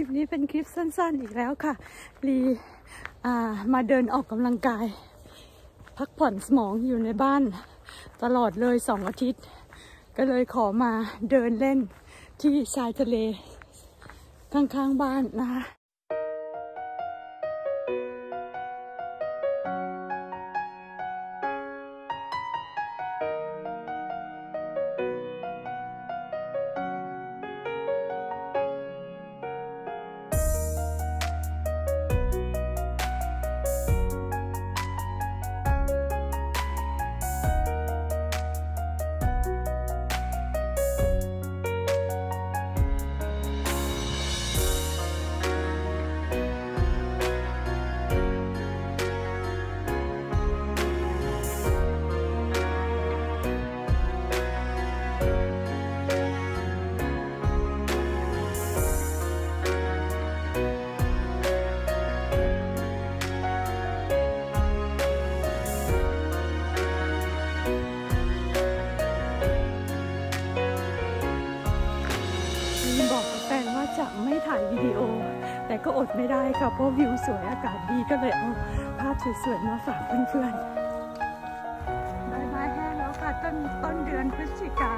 ลิปนี้เป็นคลิปสั้นๆอีกแล้วค่ะ รีามาเดินออกกำลังกาย พักผ่อนสมองอยู่ในบ้าน ตลอดเลยสองอาทิตย์ ก็เลยขอมาเดินเล่นที่ชายทะเลข้างๆบ้านนะคะ บอกกับแฟนว่าจะไม่ถ่ายวิดีโอ แต่ก็อดไม่ได้ค่ะเพราะวิวสวยอากาศดีก็เลยเอาภาพสวยๆมาฝากเพื่อนๆใบไม้แห้งแล้วค่ะต้นต้นเดือนพฤศจิกา